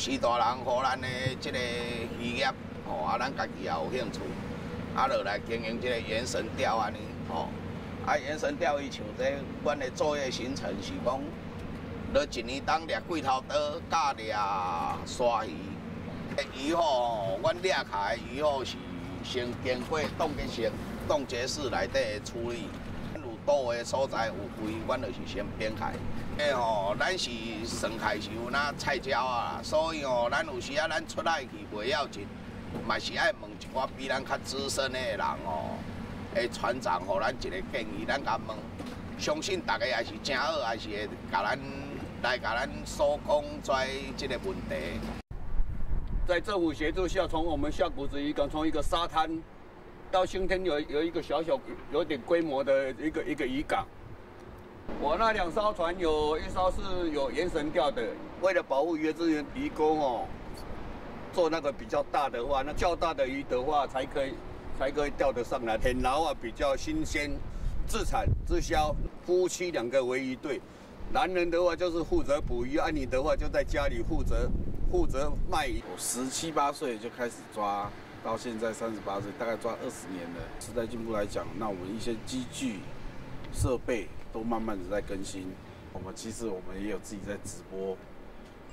四大人和咱的这个渔业，吼，啊，咱家己也有兴趣，啊，落来经营这个原神钓安尼，吼，啊，原神钓伊像这，阮的作业行程是讲，落一年当掠几头刀，甲掠鲨鱼，鱼吼，阮掠开鱼吼是先经过冻结式、冻结室内底处理。多的所在有规，阮就是先编开。诶吼，咱是生开是有那菜椒啊，所以吼，咱有时啊，咱出来去袂要紧，嘛是爱问一寡比咱较资深的人吼，诶船长，互咱一个建议，咱甲问，相信大家也是正好，也是会甲咱来甲咱所讲在即个问题。在政府协助下，从我们下谷子渔港，从一个沙滩。到新天有有一个小小有点规模的一个一个渔港，我那两艘船有一艘是有延绳钓的，为了保护渔业资源，渔工哦，做那个比较大的话，那较大的鱼的话才可以才可以钓得上来，很牢啊，比较新鲜，自产自销，夫妻两个为一对，男人的话就是负责捕鱼，安妮的话就在家里负责负责卖鱼。我十七八岁就开始抓。到现在三十八岁，大概抓二十年了。时代进步来讲，那我们一些机具设备都慢慢的在更新。我们其实我们也有自己在直播，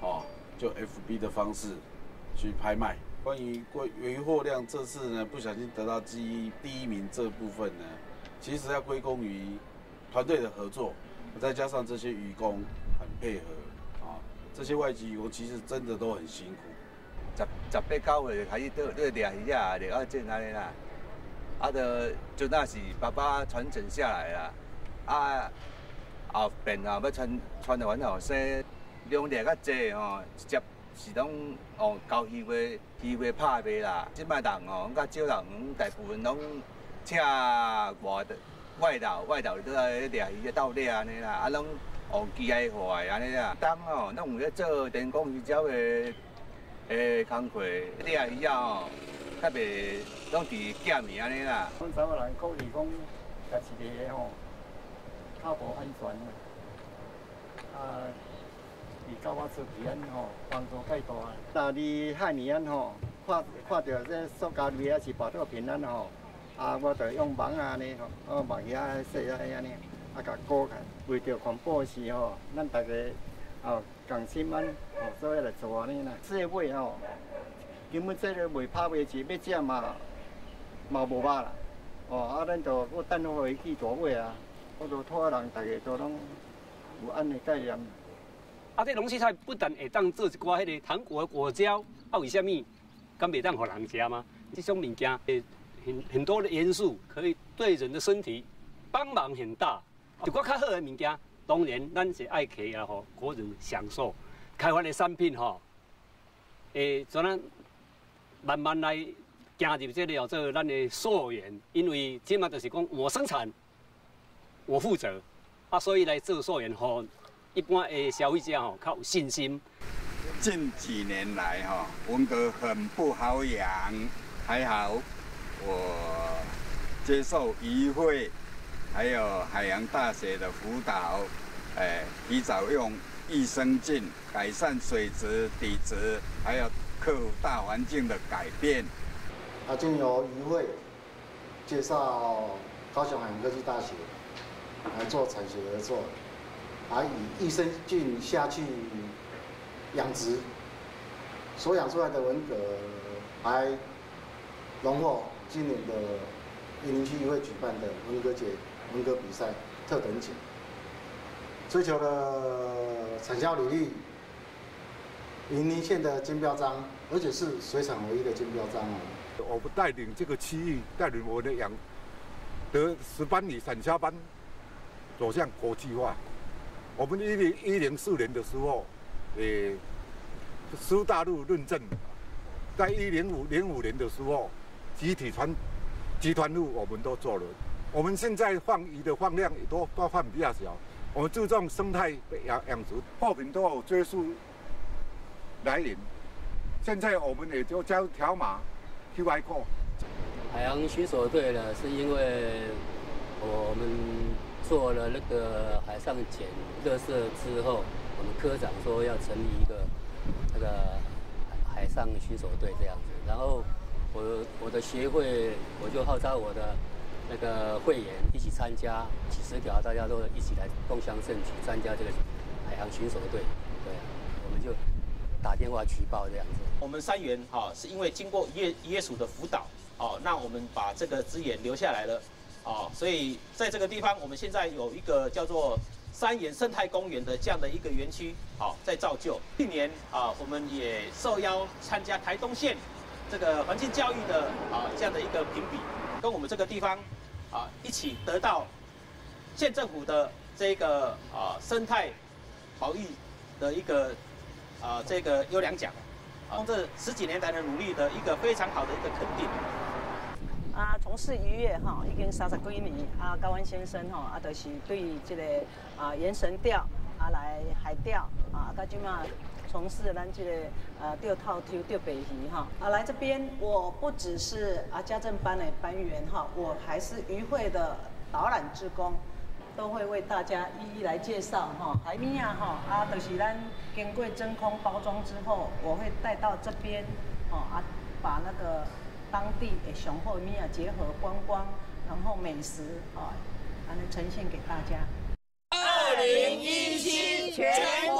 哦，就 FB 的方式去拍卖。关于归渔货量这次呢不小心得到第一第一名这部分呢，其实要归功于团队的合作，再加上这些渔工很配合啊，这些外籍渔工其实真的都很辛苦。十十八九岁就开始钓钓钓鱼啊，钓啊种安尼啦。啊，就就那是爸爸传承下来啦。啊，后边啊要传传到阮后生，量钓较济吼，直接是拢哦交鱼会鱼会拍卖啦。即摆人哦，较少人，大部分拢请外的外岛外岛都来钓鱼斗猎安尼啦。啊，拢哦机械化安尼啦。当哦，拢有咧做电工鱼鸟的。诶，工课你也以后较袂拢伫见面安尼啦。阮三个人考虑讲，家一个吼较无安全啊，伫到我出去安吼帮助太大。那伫海面安吼，看看到这塑胶鱼还是保到平安吼，啊，我着用网啊尼吼，我网遐说啊安尼，啊甲过开，为着环保时吼，咱大家。哦，共心安，哦，所以来做安尼啦。这个尾吼，根本这个未拍袂起，要食嘛，嘛无肉啦。哦，啊，咱就我等好伊去大尾啊，我就托人大家都拢有安尼概念。啊，这龙须菜不但会当做一寡迄个糖果果胶，啊，为虾米？敢袂当互人食吗？这种物件，诶，很很多的元素，可以对人的身体帮忙很大。一寡较好的物件。当然，咱是爱客啊吼，个人享受开发的产品吼，诶，怎样慢慢来加入这里哦，做咱的溯源，因为起码就是讲我生产，我负责啊，所以来做溯源吼，一般的消费者吼较有信心。近几年来哈，文革很不好养，还好我接受议会。还有海洋大学的辅导，哎，提早用益生菌改善水质底质，还有克服大环境的改变。啊，经由渔会介绍高雄海洋科技大学来做产学合作，还以益生菌下去养殖，所养出来的文蛤还荣获今年的云林区渔会举办的文蛤节。文革比赛特等奖，追求了产销履历，云林县的金标章，而且是水产唯一的金标章哦。我不带领这个区域，带领我的养得十班里产销班走向国际化。我们一零一零四年的时候，诶，苏大陆认证，在一零五零五年的时候，集体船集团路我们都做了。我们现在放鱼的放量也都都放比较小，我们注重生态养养殖，货品都有追溯来源。现在我们也就交条码去外扩。海洋巡守队呢，是因为我们做了那个海上捡垃圾之后，我们科长说要成立一个那个海上巡守队这样子。然后我我的协会我就号召我的那个会员一起参加，几十条大家都一起来共襄盛举，参加这个海洋巡守队。对，我们就打电话举报这样子。我们三元哈是因为经过业业署的辅导，哦，那我们把这个资源留下来了，哦，所以在这个地方我们现在有一个叫做三元生态公园的这样的一个园区，好，在造就。去年啊，我们也受邀参加台东县这个环境教育的啊这样的一个评比，跟我们这个地方啊一起得到县政府的这个啊生态保育的一个啊这个优良奖。用这十几年来的努力的一个非常好的一个肯定。啊，从事渔业哈，已经三十几年。啊，高安先生哈，啊，就是对这个啊，延绳钓啊，来海钓啊，他即嘛从事咱这个呃钓套抽钓北鱼哈。啊，来这边我不只是啊家政班的班员哈，我还是渔会的导览职工。都会为大家一一来介绍哈，海米啊哈啊，就是咱经过真空包装之后，我会带到这边，哦啊，把那个当地的雄厚米啊结合观光，然后美食啊，来呈现给大家。二零一七全国。